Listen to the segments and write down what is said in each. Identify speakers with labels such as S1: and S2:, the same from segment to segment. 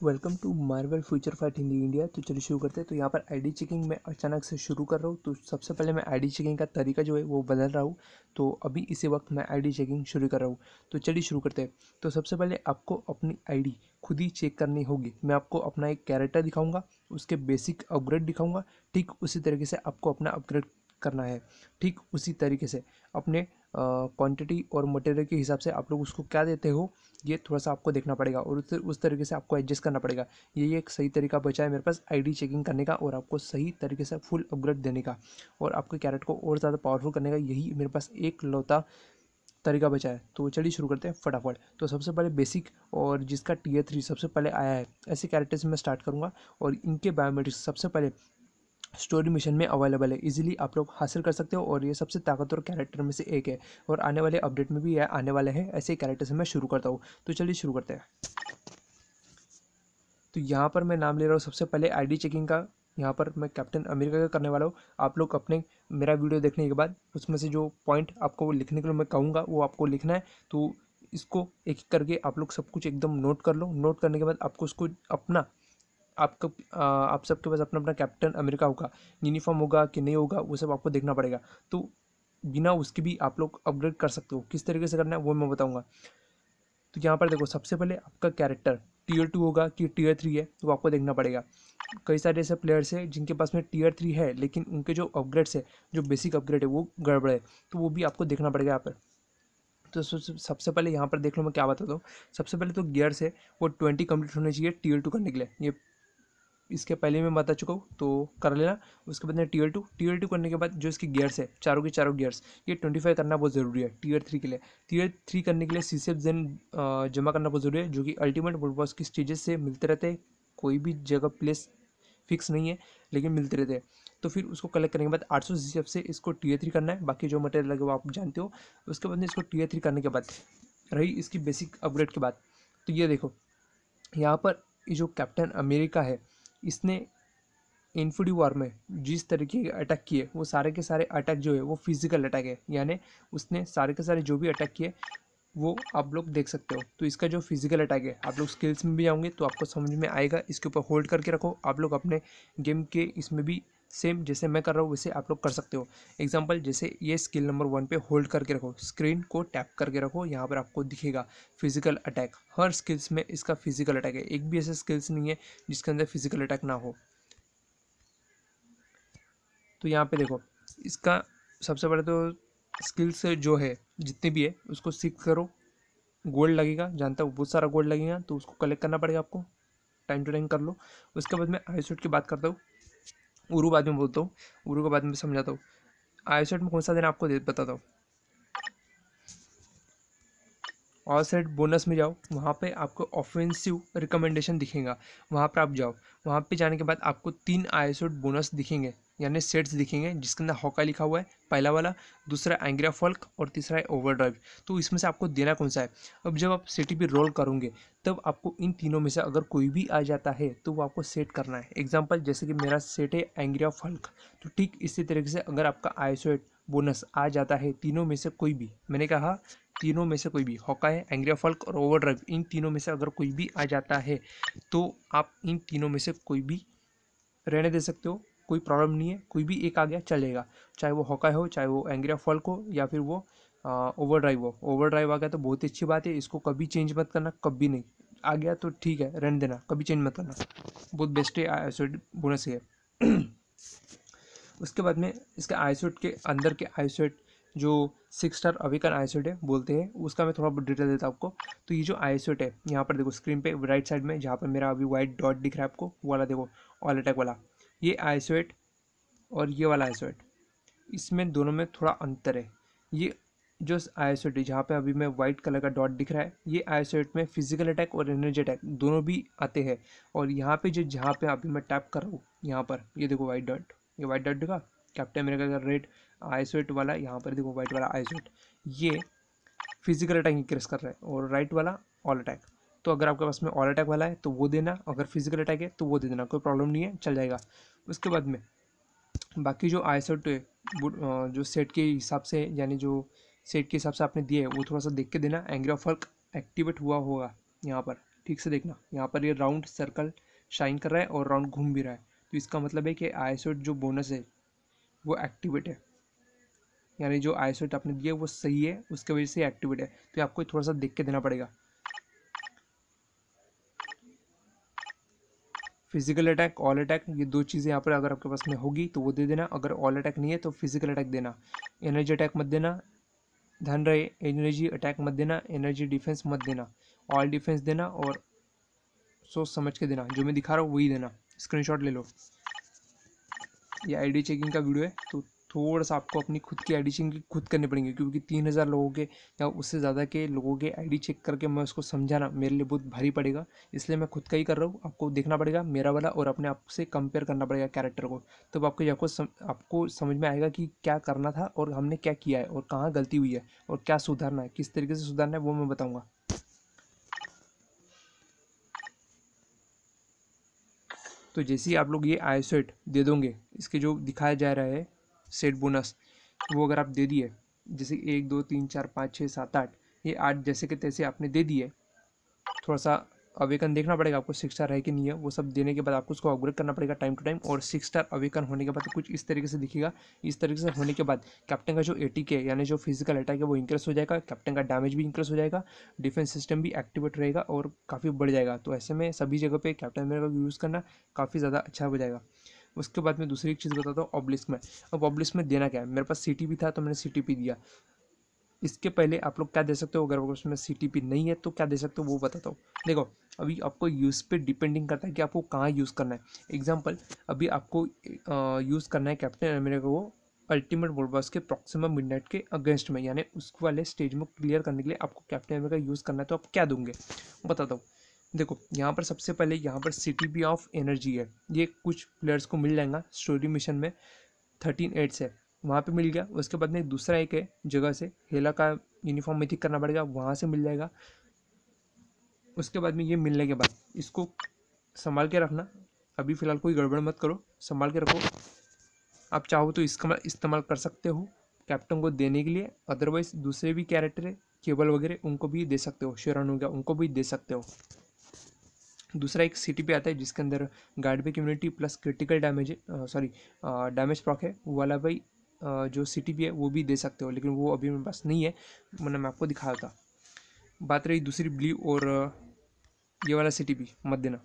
S1: Welcome to Marvel future fight Hindi India. तो चलिए शुरू करते हैं। तो यहाँ पर आईडी चेकिंग मैं अचानक से शुरू कर रहा हूँ। तो सबसे पहले मैं आईडी चेकिंग का तरीका जो है वो बदल रहा हूँ। तो अभी इसी वक्त मैं आईडी चेकिंग शुरू कर रहा हूँ। तो चलिए शुरू करते हैं। तो सबसे पहले आपको अपनी आईडी खुद ही चेक करनी होगी। मैं आपको अपना एक कैरेक्टर दिखाऊँगा, उसके बेसिक अपग्रेड दिखाऊँगा। ठीक उसी तरीके से आपको अपना अपग्रेड करना है। ठीक उसी तरीके से अपने क्वांटिटी और मटेरियल के हिसाब से आप लोग उसको क्या देते हो, ये थोड़ा सा आपको देखना पड़ेगा और उस उस तरीके से आपको एडजस्ट करना पड़ेगा। ये एक सही तरीका बचा है मेरे पास आईडी चेकिंग करने का और आपको सही तरीके से फुल अपग्रेड देने का और आपके कैरेट को और ज़्यादा पावरफुल करने का यही मेरे पास एक लौता तरीका बचा है। तो चलिए शुरू करते हैं फटाफट। तो सबसे पहले बेसिक और जिसका टी ए थ्री सबसे पहले आया है, ऐसे कैरेक्टर से मैं स्टार्ट करूँगा और इनके बायोमेट्रिक्स सबसे पहले स्टोरी मिशन में अवेलेबल है। इजीली आप लोग हासिल कर सकते हो और ये सबसे ताकतवर कैरेक्टर में से एक है और आने वाले अपडेट में भी यह आने वाले हैं, ऐसे कैरेक्टर से मैं शुरू करता हूँ। तो चलिए शुरू करते हैं। तो यहाँ पर मैं नाम ले रहा हूँ सबसे पहले आईडी चेकिंग का। यहाँ पर मैं कैप्टन अमेरिका का करने वाला हूँ। आप लोग अपने, मेरा वीडियो देखने के बाद उसमें से जो पॉइंट आपको लिखने के लिए मैं कहूँगा, वो आपको लिखना है। तो इसको एक एक करके आप लोग सब कुछ एकदम नोट कर लो। नोट करने के बाद आपको उसको अपना आपका आप सबके पास अपना अपना कैप्टन अमेरिका होगा, यूनिफॉर्म होगा कि नहीं होगा, वो सब आपको देखना पड़ेगा। तो बिना उसके भी आप लोग अपग्रेड कर सकते हो। किस तरीके से करना है वो मैं बताऊँगा। तो यहाँ पर देखो, सबसे पहले आपका कैरेक्टर, टीयर टू होगा कि टीयर थ्री है तो आपको देखना पड़ेगा। कई सारे ऐसे प्लेयर्स हैं जिनके पास में टीयर थ्री है, लेकिन उनके जो अपग्रेड्स है, जो बेसिक अपग्रेड है, वो गड़बड़ है तो वो भी आपको देखना पड़ेगा यहाँ पर। तो सबसे पहले यहाँ पर देख लो मैं क्या बताता हूँ। सबसे पहले तो गियर्स है, वो ट्वेंटी कंप्लीट होने चाहिए टीयर टू करने के लिए। ये इसके पहले मैं बता चुका हूँ तो कर लेना। उसके बाद टीयर टू टीयर टू करने के बाद जो इसके गियर्स है, चारों के चारों गियर्स ये ट्वेंटी फाइव करना बहुत ज़रूरी है टीयर थ्री के लिए। टीयर थ्री करने के लिए सी सी जेन जमा करना बहुत ज़रूरी है, जो कि अल्टीमेट वर्ल्ड बॉस की स्टेजेस से मिलते रहते हैं। कोई भी जगह प्लेस फिक्स नहीं है, लेकिन मिलते रहते हैं। तो फिर उसको कलेक्ट करने के बाद आठ सौ सी इसको टी थ्री करना है। बाकी जो मटेरियल लगे वो आप जानते हो। उसके बाद में इसको टी थ्री करने के बाद, रही इसकी बेसिक अपग्रेड के बाद। तो ये देखो, यहाँ पर ये जो कैप्टन अमेरिका है इसने इन्फिडी वॉर में जिस तरीके के अटैक किए, वो सारे के सारे अटैक जो है, वो फ़िज़िकल अटैक है। यानी उसने सारे के सारे जो भी अटैक किए, वो आप लोग देख सकते हो। तो इसका जो फ़िज़िकल अटैक है, आप लोग स्किल्स में भी आओगे तो आपको समझ में आएगा। इसके ऊपर होल्ड करके रखो। आप लोग अपने गेम के इसमें भी सेम जैसे मैं कर रहा हूँ, वैसे आप लोग कर सकते हो। एग्ज़ाम्पल जैसे ये स्किल नंबर वन पे होल्ड करके रखो। स्क्रीन को टैप करके रखो, यहाँ पर आपको दिखेगा फ़िज़िकल अटैक हर स्किल्स में इसका फ़िज़िकल अटैक है। एक भी ऐसे स्किल्स नहीं है जिसके अंदर फ़िज़िकल अटैक ना हो। तो यहाँ पे देखो, इसका सबसे पहले तो स्किल्स जो है, जितनी भी है, उसको सीख करो। गोल्ड लगेगा, जानता हूँ, बहुत सारा गोल्ड लगेगा तो उसको कलेक्ट करना पड़ेगा आपको। टाइम टू टाइम कर लो। उसके बाद मैं आईसूट की बात करता हूँ। उरू बाद में बोलता हूँ। उरू के बाद में समझाता हूँ। आयोसेट में कौन सा दिन आपको बताता हूँ। ऑल सेट बोनस में जाओ। वहाँ पे आपको ऑफेंसिव रिकमेंडेशन दिखेगा। वहाँ पर आप जाओ। वहाँ पे जाने के बाद आपको तीन आई बोनस दिखेंगे। यानी सेट्स दिखेंगे, जिसके अंदर हॉका लिखा हुआ है, पहला वाला, दूसरा एंग्रिया फल्क और तीसरा है ओवरड्राइव। तो इसमें से आपको देना कौन सा है? अब जब आप सिटी पे रोल करोगे, तब आपको इन तीनों में से अगर कोई भी आ जाता है तो वो आपको सेट करना है। एग्ज़ाम्पल जैसे कि मेरा सेट है एंग्रिया फल्क तो ठीक इसी तरीके से अगर आपका आइसोएट बोनस आ जाता है तीनों में से कोई भी, मैंने कहा तीनों में से कोई भी हॉका है एंग्रिया फल्क और ओवरड्राइव, इन तीनों में से अगर कोई भी आ जाता है तो आप इन तीनों में से कोई भी रहने दे सकते हो। कोई प्रॉब्लम नहीं है, कोई भी एक आ गया चलेगा, चाहे वो हॉका हो, चाहे वो एंग्रिया फॉल्क हो, या फिर वो ओवर ड्राइव हो। ओवर ड्राइव आ गया तो बहुत ही अच्छी बात है, इसको कभी चेंज मत करना, कभी नहीं। आ गया तो ठीक है, रहने देना, कभी चेंज मत करना। बहुत बेस्ट है आइसोट बोनस है। उसके बाद में इसके आइसोट के अंदर के आइसोट जो सिक्स स्टार अविकन आइसोट है, बोलते हैं, उसका मैं थोड़ा बहुत डिटेल देता आपको। तो ये जो आइसोट है, यहाँ पर देखो स्क्रीन पे राइट साइड में, जहाँ पर मेरा अभी वाइट डॉट दिख रहा है आपको वाला देखो ऑल अटैक वाला। ये आइसोएट और ये वाला आइसोएट। इसमें दोनों में थोड़ा अंतर है। ये जो आइसोएट है, जहाँ पे अभी मैं वाइट कलर का डॉट दिख रहा है, ये आइसोएट में फ़िज़िकल अटैक और एनर्जी अटैक दोनों भी आते हैं। और यहाँ पे जो, जहाँ पे अभी मैं टैप कर रहा हूँ, यहाँ पर, ये देखो वाइट डॉट, ये वाइट डॉट दिखा। कैप्टन अमेरिका का रेड आइसोएट वाला, यहाँ पर देखो वाइट वाला आइसोएट। ये फ़िज़िकल अटैक इंक्रेस कर रहा है और राइट वाला ऑल अटैक। तो अगर आपके पास में ऑल अटैक वाला है तो वो देना। अगर फ़िज़िकल अटैक है तो वो दे देना, कोई प्रॉब्लम नहीं है, चल जाएगा। उसके बाद में, बाकी जो आई सेट जो सेट के हिसाब से, यानी जो सेट के हिसाब से आपने दिए, वो थोड़ा सा देख के देना। एंग्री ऑफ़ फ़र्क एक्टिवेट हुआ होगा यहाँ पर। ठीक से देखना। यहाँ पर ये राउंड सर्कल शाइन कर रहा है और राउंड घूम भी रहा है। तो इसका मतलब है कि आईसोट जो बोनस है, वो एक्टिवेट है। यानी जो आईसोट आपने दिया है वो सही है, उसके वजह से एक्टिवेट है। तो आपको थोड़ा सा देख के देना पड़ेगा। फ़िज़िकल अटैक ऑल अटैक ये दो चीज़ें यहाँ पर अगर आपके पास में होगी तो वो दे देना। अगर ऑल अटैक नहीं है तो फ़िज़िकल अटैक देना। एनर्जी अटैक मत देना। धन रहे एनर्जी अटैक मत देना। एनर्जी डिफेंस मत देना। ऑल डिफेंस देना और सोच समझ के देना। जो मैं दिखा रहा हूँ, वही देना। स्क्रीनशॉट ले लो। ये आईडी चेकिंग का वीडियो है तो थोड़ा सा आपको अपनी खुद की चेकिंग खुद करनी पड़ेंगे क्योंकि तीन हज़ार लोगों के या उससे ज़्यादा के लोगों के आईडी चेक करके मैं उसको समझाना मेरे लिए बहुत भारी पड़ेगा। इसलिए मैं खुद का ही कर रहा हूँ आपको देखना पड़ेगा मेरा वाला और अपने आप से कंपेयर करना पड़ेगा कैरेक्टर को। तब तो आपको सम, आपको समझ में आएगा कि क्या करना था और हमने क्या किया है और कहाँ गलती हुई है और क्या सुधारना है किस तरीके से सुधारना है वो मैं बताऊँगा। तो जैसे ही आप लोग ये आई दे दोगे इसके जो दिखाया जा रहा है सेट बोनस वो अगर आप दे दिए, जैसे एक, दो, तीन, चार, पाँच छः सात, आठ, ये आठ जैसे के तैसे आपने दे दिए थोड़ा सा अवेकन देखना पड़ेगा आपको सिक्स स्टार है कि नहीं है, वो सब देने के बाद आपको उसको अपग्रेड करना पड़ेगा टाइम टू टाइम और सिक्स स्टार अवेकन होने के बाद तो कुछ इस तरीके से दिखेगा। इस तरीके से होने के बाद कैप्टन का जो एटी के यानी जो फ़िज़िकल अटैक है, वो इंक्रेस हो जाएगा कैप्टन का डैमेज भी इंक्रेस हो जाएगा डिफेंस सिस्टम भी एक्टिवेट रहेगा और काफ़ी बढ़ जाएगा। तो ऐसे में सभी जगह पर कैप्टन अमेरिका का यूज़ करना काफ़ी ज़्यादा अच्छा हो जाएगा। उसके बाद मैं दूसरी एक चीज़ बताता हूँ ऑब्लिस्क में। अब ऑब्लिस्क में देना क्या है? मेरे पास सी था तो मैंने सीटीपी दिया। इसके पहले आप लोग क्या दे सकते हो? अगर उसमें सीटीपी नहीं है तो क्या दे सकते हो? वो बताता हूँ। देखो, अभी आपको यूज़ पे डिपेंडिंग करता है कि आपको कहाँ यूज़ करना है। एग्ज़ाम्पल अभी आपको यूज़ करना है कैप्टन अमेरिका को अल्टीमेट वर्ल्ड बॉस के प्रॉक्सिमम मिडनाइट के अगेंस्ट में, यानी उस वाले स्टेज में क्लियर करने के लिए आपको कैप्टन अमेरिका यूज़ करना है तो आप क्या दोगे? बताता हूँ। देखो, यहाँ पर सबसे पहले यहाँ पर सी ऑफ़ एनर्जी है। ये कुछ प्लेयर्स को मिल जाएगा स्टोरी मिशन में। थर्टीन एट से वहाँ पे मिल गया। उसके बाद में दूसरा एक है जगह से। हेला का यूनिफॉर्म मिथिक करना पड़ेगा। वहाँ से मिल जाएगा। उसके बाद में ये मिलने के बाद इसको संभाल के रखना। अभी फ़िलहाल कोई गड़बड़ मत करो। संभाल के रखो। आप चाहो तो इसका इस्तेमाल कर सकते हो कैप्टन को देने के लिए। अदरवाइज़ दूसरे भी कैरेक्टर है केबल वगैरह उनको भी दे सकते हो। शेरन हो गया, उनको भी दे सकते हो। दूसरा एक सिटी पे आता है जिसके अंदर गार्ड पे community plus critical damage sorry damage proc है वो वाला भाई आ, जो सिटी भी है वो भी दे सकते हो लेकिन वो अभी मेरे पास नहीं है मैंने मैं आपको दिखाया था बात रही दूसरी ब्लू और ये वाला सिटी भी मत देना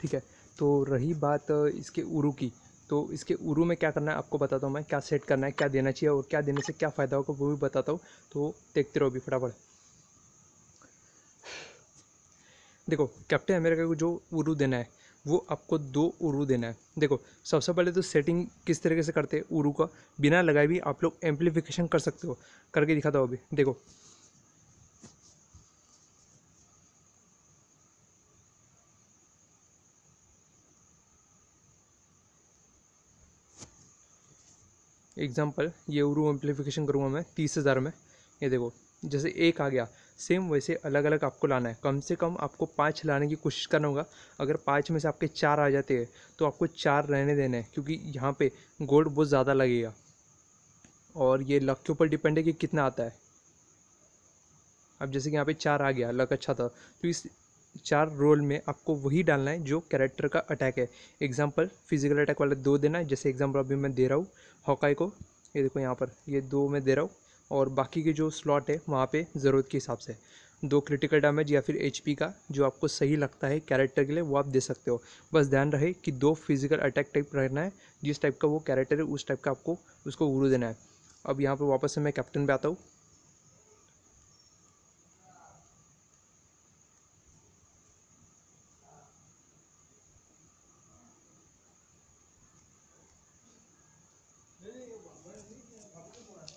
S1: ठीक है तो रही बात इसके उरु की। तो इसके उरु में क्या करना है, आपको बताता हूँ मैं, क्या सेट करना है, क्या देना चाहिए और क्या देने से क्या फ़ायदा होगा, वो भी बताता हूँ। तो देखते रहो अभी फटाफट। देखो कैप्टन अमेरिका को जो उरु देना है, वो आपको दो उरु देना है। देखो, सबसे पहले तो सेटिंग किस तरीके से करते हैं उरु का, बिना लगाए भी आप लोग एम्पलीफिकेशन कर सकते हो। करके दिखाता हूँ अभी। देखो एग्ज़ाम्पल ये उरू एम्पलीफिकेशन करूँगा मैं, तीस हज़ार में। ये देखो, जैसे एक आ गया सेम वैसे अलग अलग आपको लाना है। कम से कम आपको पाँच लाने की कोशिश करना होगा। अगर पाँच में से आपके चार आ जाते हैं तो आपको चार रहने देने हैं, क्योंकि यहाँ पे गोल्ड बहुत ज़्यादा लगेगा। और ये लक के ऊपर डिपेंड है कि कितना आता है। अब जैसे कि यहाँ पे चार आ गया लक अच्छा था तो इस चार रोल में आपको वही डालना है जो कैरेक्टर का अटैक है। एग्ज़ाम्पल फ़िज़िकल अटैक वाले दो देना है, जैसे एग्ज़ाम्पल अभी मैं दे रहा हूँ हॉकाई को। ये देखो यहाँ पर, ये दो मैं दे रहा हूँ, और बाकी के जो स्लॉट है, वहाँ पे ज़रूरत के हिसाब से। दो क्रिटिकल डैमेज या फिर एचपी का, जो आपको सही लगता है कैरेक्टर के लिए, वो आप दे सकते हो। बस ध्यान रहे कि दो फ़िज़िकल अटैक टाइप रहना है, जिस टाइप का वो कैरेक्टर है, उस टाइप का आपको उसको गुरु देना है। अब यहाँ पर वापस से मैं कैप्टन पे आता हूँ।